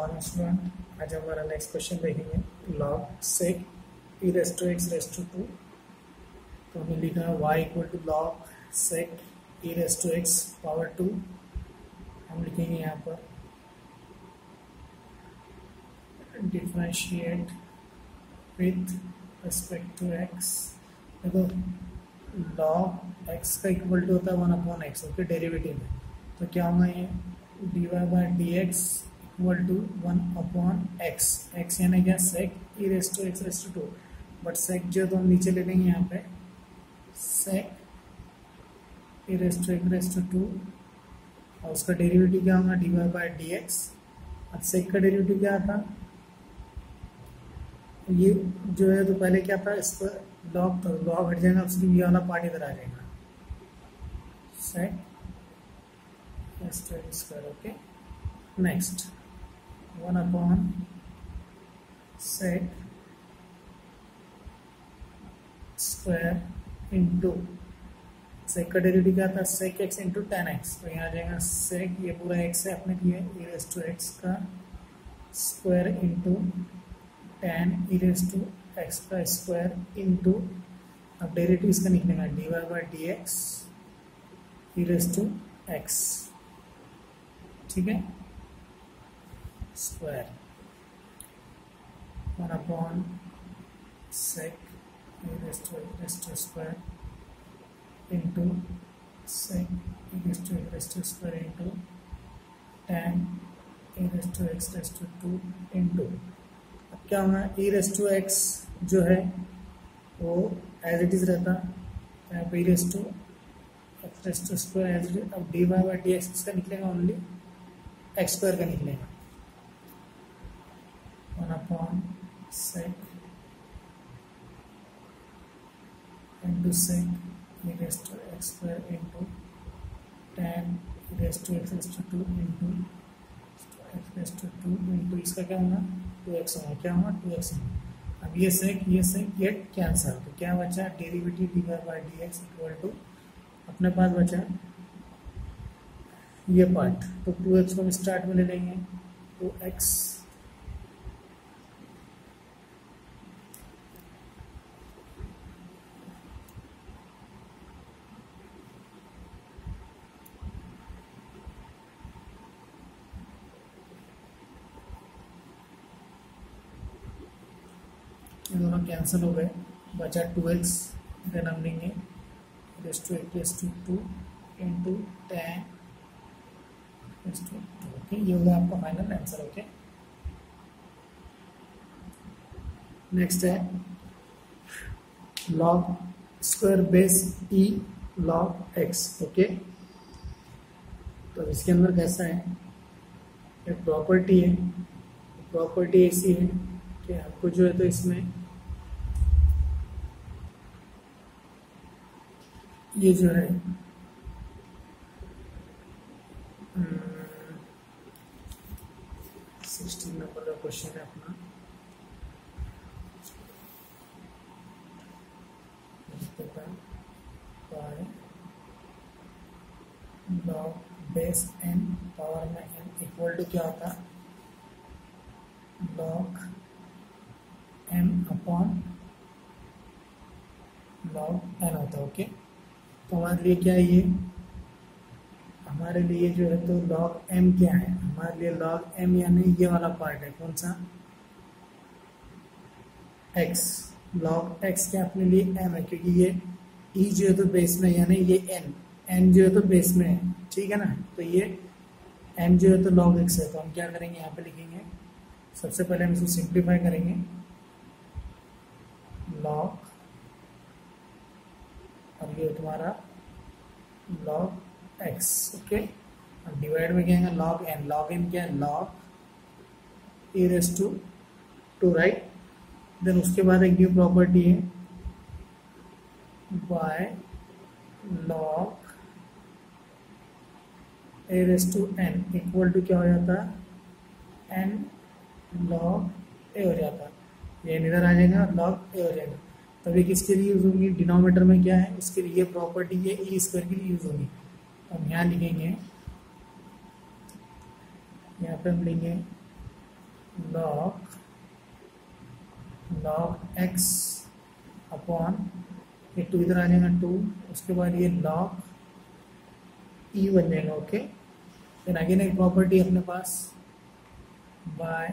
Morning student आज हमारा next question देखेंगे। Log sec e raise to x raise to two तो हमने लिखा है y equal to log sec e raise to x power two हम लिखेंगे यहाँ पर differentiate with respect to x देखो लॉग एक्स का इक्वल टू होता है one upon x okay derivative में तो क्या होगा ये d y by d x equal to one upon x x यानी क्या? Sec e raise to x raise to two but sec जो तो हम नीचे ले लेंगे यहाँ पे। Sec e raise to x raise to two और उसका डेरिवेटिव क्या होगा? D y by d x अब सेक का डेरिवेटिव क्या था? ये जो है तो पहले क्या था? इस पर लॉग तो लॉग हट जाएगा, उसकी ये वाला पार्ट इधर आ जाएगा। Sec straight square, okay? One upon sec square into sec का डेरिटी क्या था? Sec x into tan x तो यहाँ जाएगा सेक ये पूरा एक्स है अपने दिए इरेस टू एक्स का square into tan e raise to x का स्क्वायर इंटू अब डेरिटिव इसका निकलेगा d y by d x e raise to x ठीक है? Dy by dx e raised to x ठीक है square one upon sec raise to square into sec raise to raise to square into tan e raise to x raise to two into अब क्या होगा ई raise to x जो है, वो as it is रहता, यहाँ पे e raise to x raise to square as it अब d y by d x का निकलेगा ओनली एक्स स्क्वायर का निकलेगा। One upon sec into sec e raise to x square into tan e raise to x raise to two into x raise to two into इसका क्या होगा to x होगा क्या होगा टू एक्स होगा अब ये सेक ये सेक ये कैंसर तो क्या बचा? Derivative d y by d x equal to अपने पास बचा ये पार्ट तो टू एक्स को हम स्टार्ट में ले लेंगे। टू एक्स ये दोनों कैंसिल हो गए। बचा टू एक्स देन हम लेंगे। Raise to x raise to two into tan raise to two okay ये होगा आपका फाइनल आंसर ओके नेक्स्ट है log square base e log x okay तो इसके अंदर कैसा है? एक प्रॉपर्टी है। प्रॉपर्टी ऐसी है कि आपको जो है तो इसमें ये जो है सिक्सटीन नंबर का क्वेश्चन है अपना। बेस एन पावर में एन इक्वल टू क्या होता? Log m upon log n होता ओके तो हमारे लिए क्या है ये? हमारे लिए जो है तो लॉग एम क्या है? हमारे लिए लॉग एम यानी ये वाला पार्ट है, कौन सा? एक्स लॉग एक्स क्या अपने लिए एम है? क्योंकि ये ई जो है तो बेस में यानी ये एन एन जो है तो बेस में है, ठीक है ना? तो ये एम जो है तो लॉग एक्स है। तो हम क्या करेंगे? यहाँ पे लिखेंगे। सबसे पहले हम इसको सिंप्लीफाई करेंगे। लॉग और ये तुम्हारा लॉग एक्स ओके अब डिवाइड में क्या है लॉग एन लॉग एन क्या है? Log a raise to two right then उसके बाद एक न्यू प्रॉपर्टी है by log a raise to n equal to क्या हो जाता? है एन लॉग ए हो जाता। है ये इधर आ जाएगा लॉग ए हो जाएगा। तभी किसके लिए यूज़ होंगी डिनोमीटर में क्या है, इसके लिए प्रॉपर्टी ये ई स्क्वायर के लिए यूज़ होगी। हम यहाँ लिखेंगे, यहाँ पे हम लेंगे लॉग लॉग एक्स अपॉन ये टू इधर आ जाएगा टू उसके बाद ये लॉग ई e बन जाएगा ओके फिर अगेन एक प्रॉपर्टी अपने पास by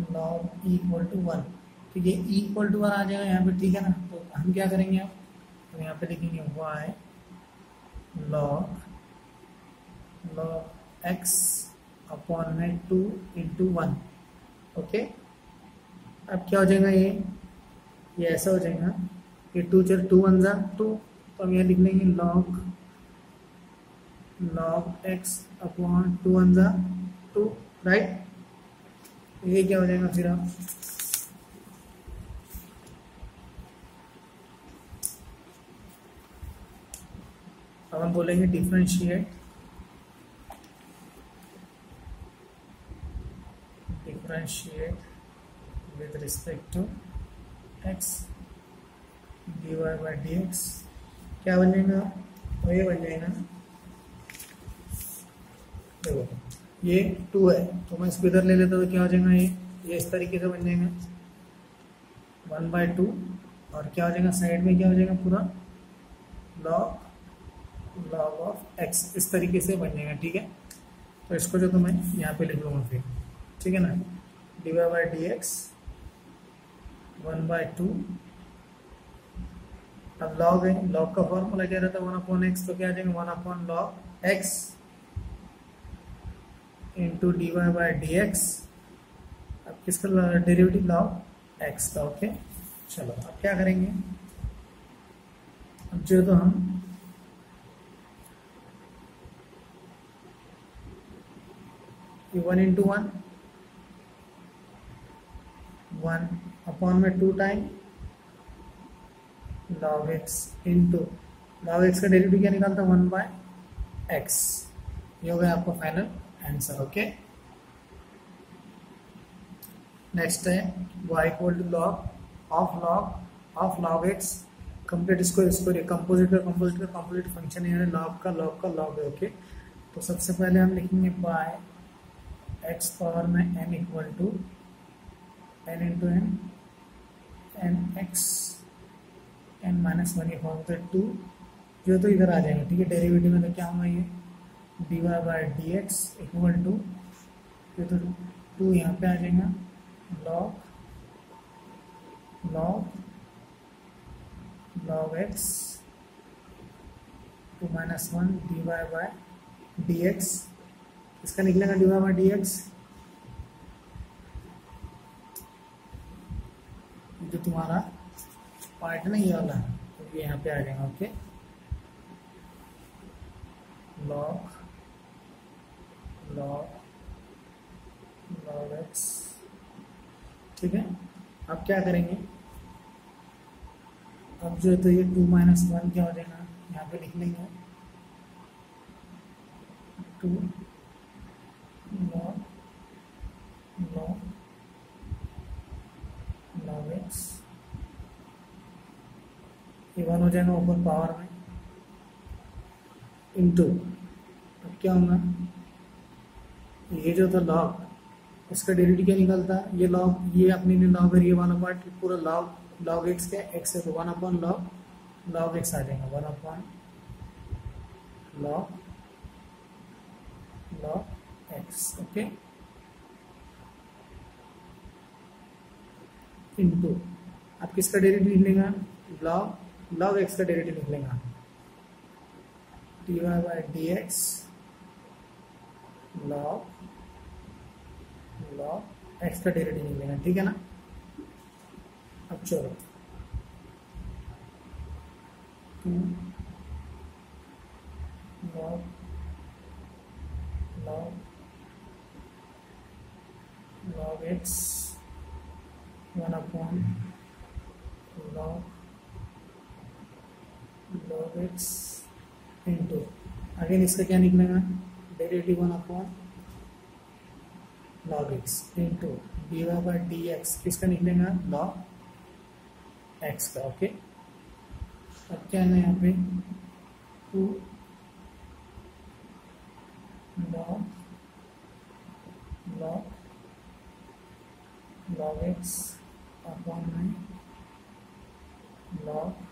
log equal to one तो ये इक्वल टू वन आ जाएगा यहाँ पे ठीक है ना? तो हम क्या करेंगे अब? तो यहाँ पे लिखेंगे y log log x upon में टू इंटू वन ओके अब क्या हो जाएगा ये? ये ऐसा हो जाएगा ये टू चल टू वन ज़ा टू तो हम यहाँ लिख लेंगे log log x upon two one ज़ा टू राइट ये क्या हो जाएगा फिर आप अब हम बोलेंगे differentiate differentiate with respect to x dy by dx. क्या बन जाएगा? तो ये बन जाएगा। देखो, ये टू है। तो मैं इसको इधर ले लेता तो क्या हो जाएगा? ये ये इस तरीके से बन जाएगा। वन बाय टू और क्या हो जाएगा? साइड में क्या हो जाएगा? पूरा लॉग लॉग ऑफ़ एक्स इस तरीके से बन जाएगा, ठीक है? तो इसको जो तो मैं यहाँ पे लिख लूँगा फिर, ठीक है ना? D y by d x one by two अब लॉग है लॉग का फॉर्मूला क्या रहता है? वन अपॉन एक्स तो क्या आ जाएगा? One upon log x into d y by d x अब किसका डेरिवेटिव लॉग एक्स का ओके चलो, अब क्या करेंगे? अब जो तो हम one into one one upon में two time log x into log x का डेरिवेटिव क्या निकालता वन बाय एक्स ये हो गया आपका फाइनल आंसर ओके नेक्स्ट है, y equal to log of log of log x complete इसको इसको कंपोजिट का कंपोजिट का कंप्लीट फ़ंक्शन है लॉग का लॉग का लॉग है ओके तो सबसे पहले हम लिखेंगे बाय एक्स पावर में n equal to n into n n x n minus one ये फॉर्म है टू जो तो इधर आ जाएगा, ठीक है? डेरिवेटिव में तो क्या होगा ये? D y by d x equal to ये तो टू यहाँ पे आ जाएगा log log log x two minus one d y by d x इसका निकलेगा d y by d x जो तुम्हारा पार्ट नहीं वाला तो ये यहाँ पे आ जाएगा okay log log log x ठीक है? अब क्या करेंगे? अब जो है तो ये टू माइनस वन क्या हो जाएगा? यहाँ पे लिख लेंगे। Two log log log x ये वन हो जाएगा ऊपर पावर में। इंटू अब क्या होगा? ये जो था लॉग इसका डेरिवेटिव क्या निकलता है? ये लॉग ये अपनी ने लॉग ये वन अपॉइंट पूरा लॉग लॉग एक्स क्या? एक्स है तो one upon log log x आ जाएगा। One upon log log x okay into आप किसका डेरिवेटिव लिख लेगा लॉग एक्स का डेरिवेटिव निकलेगा। D y by d x log log x का डेरिवेटिव निकलेगा, ठीक है ना? अब चलो। Two log log log x one upon log log x into again इसका क्या निकलेगा? Derivative one upon log x into d y by d x किसका निकलेगा? लॉग एक्स का ओके अब क्या है यहाँ पे? Two log log log x upon में log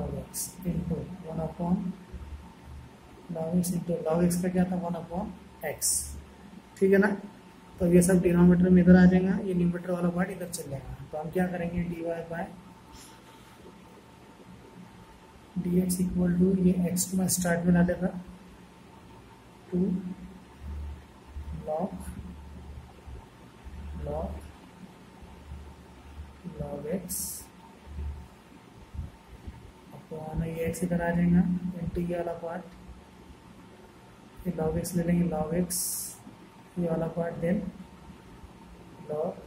log x into one upon log x into log x का क्या था? वन अपॉन x ठीक है ना? तो ये सब डिनोमीटर में इधर आ जाएगा, ये न्यूमीटर वाला पार्ट इधर चल जाएगा। तो हम क्या करेंगे? D y by d x equal to ये एक्स को मैं स्टार्ट में ला लेगा two log log log x ये इधर आ जाएगा इंटू ये वाला पार्ट ये log x ले लेंगे log x ये वाला पार्ट देन log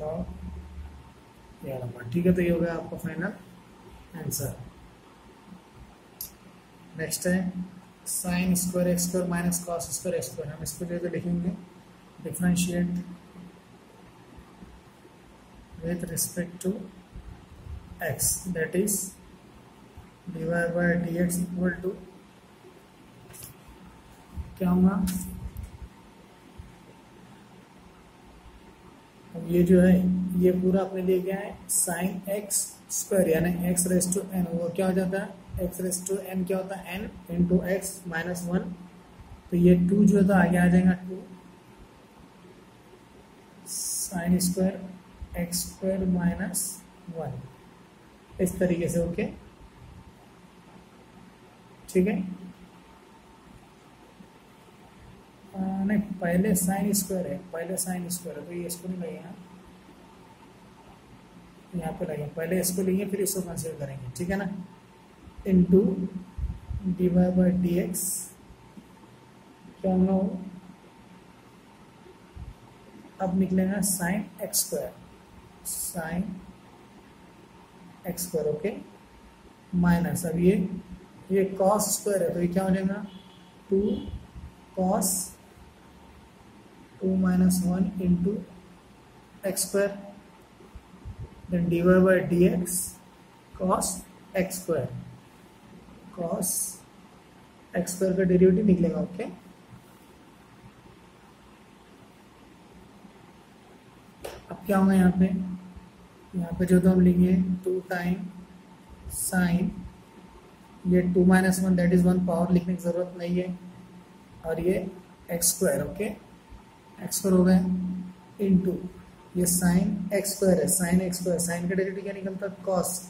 log, ये वाला पार्ट ठीक है तो ये हो गया आपका फाइनल आंसर नेक्स्ट है sine square x square minus cos square x square हम इसको जो लिखेंगे differentiate with respect to x, that is dy by dx equal to क्या होगा अब ये जो है, ये पूरा अपने लिए क्या है? साइन एक्स स्क्वायर यानी एक्स रेस टू एन वो क्या हो जाता है? एक्स रेस टू एन क्या होता है? N into x minus one तो ये टू जो है तो आगे आ जाएगा two sine square x square minus one इस तरीके से ओके ठीक है? नहीं, पहले साइन स्क्वायर है, पहले साइन स्क्वायर है तो ये इसको नहीं लगेगा यहाँ पे लगेगा पहले इसको लेंगे, फिर इसको कंसिडर करेंगे, ठीक है ना? Into d y by d x क्या होगा वो अब निकलेगा sine x square sine x square okay minus अब ये ये कॉस स्क्वायर है तो ये क्या हो जाएगा? Two cos two minus one into x square then d y by d x cos x square cos x square का डेरिवेटिव निकलेगा ओके अब क्या होगा यहाँ पे? यहाँ पे जो तो हम लिखेंगे टू टाइम साइन ये two minus one that is one power लिखने की ज़रूरत नहीं है। और ये x square okay x square हो गए इनटू ये साइन एक्स स्क्वायर है साइन एक्स स्क्वायर साइन का डेरिवेटिव क्या निकलता है? कॉस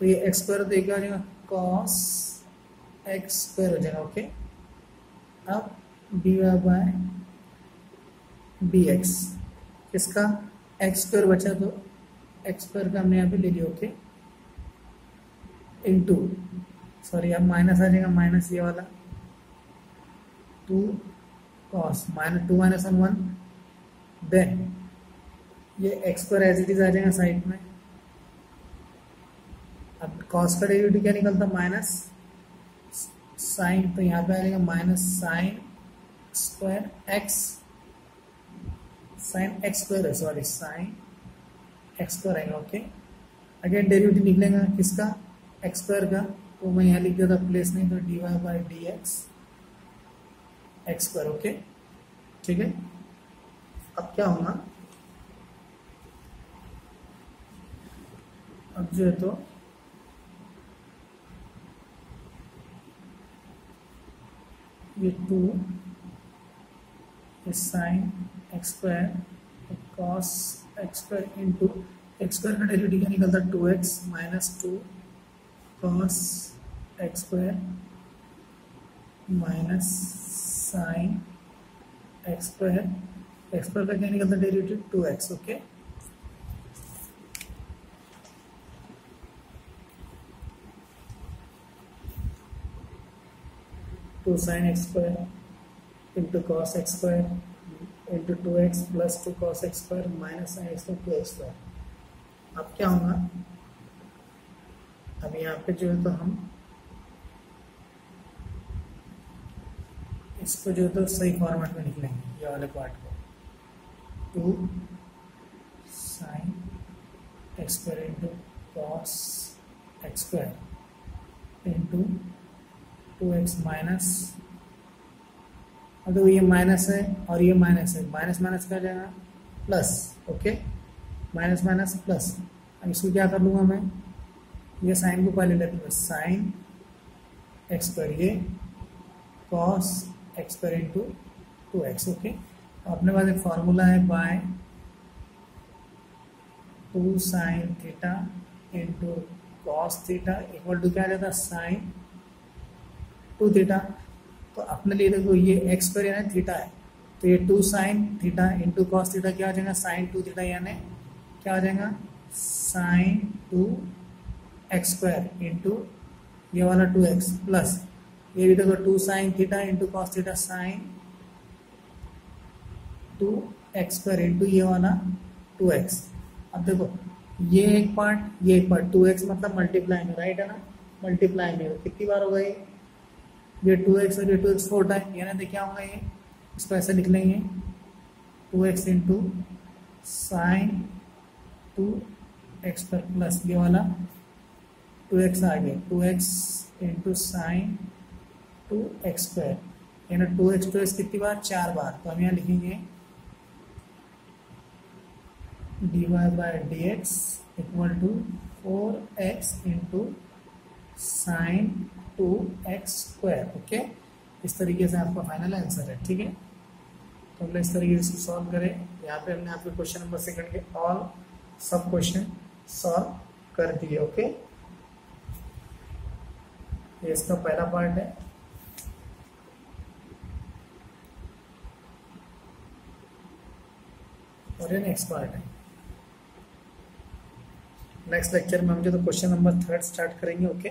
तो ये एक्स स्क्वायर तो क्या हो जाएगा कॉस एक्स स्क्वायर हो जाएगा ओके अब d y by d x किसका? एक्स स्क्वायर बचा तो एक्स स्क्वायर का हमने यहाँ पे ले लिया ओके इन टू सॉरी अब माइनस आ जाएगा माइनस ये वाला। Two cos minus two minus one one then ये x square as it is आ जाएगा साइड में। अब कॉस का डेरिवेटिव क्या निकलता? माइनस साइन तो यहाँ पे आ जाएगा minus sine square x sine x square है सॉरी साइन एक्स स्क्वायर आएगा ओके अगेन डेरिवेटिव निकलेगा किसका? एक्स स्क्वायर का। तो मैं यहाँ लिख देता प्लेस नहीं तो d y by d x x square okay ठीक है? अब क्या होगा? अब जो है तो ये two sine x square cos x square into x square का डेरिवेटिव क्या निकलता है two x minus two cos x square minus sine x square x square का क्या निकलता है derivative two x okay two sine x square into cos x square into two x plus two cos x square minus sine x two x square अब क्या होगा? अब यहाँ पे जो है तो हम इसको जो तो सही फॉर्मेट में लिखेंगे ये वाले पार्ट को। Two sine x square into cos x square into two x minus देखो ये माइनस है और ये माइनस है। माइनस माइनस क्या जाएगा? Plus okay minus minus plus अब इसको क्या कर लूँगा मैं? ये साइन को पहले लेते हैं साइन एक्स पर ये कॉस एक्स पर इंटू टू एक्स ओके अपने पास एक फॉर्मूला है by two sine theta into cos theta equal to क्या रहता साइन टू थीटा तो अपने लिए देखो ये एक्स पर यानी थीटा है। तो ये two sine theta into cos theta क्या हो जाएगा? साइन टू थीटा यानी क्या हो जाएगा? Sine two x square into ये वाला टू एक्स प्लस ये भी देखो two sine theta into cos theta sine two x square into ये वाला टू एक्स अब देखो, ये एक पार्ट ये एक पार्ट टू एक्स मतलब मल्टीप्लाई में राइट है ना? मल्टीप्लाई में। कितनी बार होगा ये ये टू एक्स और ये टू एक्स फोर टाइम ये ना देखिए होगा ये इसको ऐसे लिख लेंगे two x into sine two x पर प्लस ये वाला। टू एक्स आ गया। Two x into sine two x square यानी टू एक्स टू एक्स कितनी बार? चार बार। तो हम यहाँ लिखेंगे d y by d x equal to four x into sine two x square okay इस तरीके से आपका फाइनल आंसर है, ठीक है? तो हमने इस तरीके से सॉल्व करें। यहाँ पे हमने आपके क्वेश्चन नंबर सेकंड के ऑल सब क्वेश्चन सॉल्व कर दिए ओके ये इसका पहला पार्ट है। और ये नेक्स्ट पार्ट है। नेक्स्ट लेक्चर में हम जो तो क्वेश्चन नंबर थर्ड स्टार्ट करेंगे okay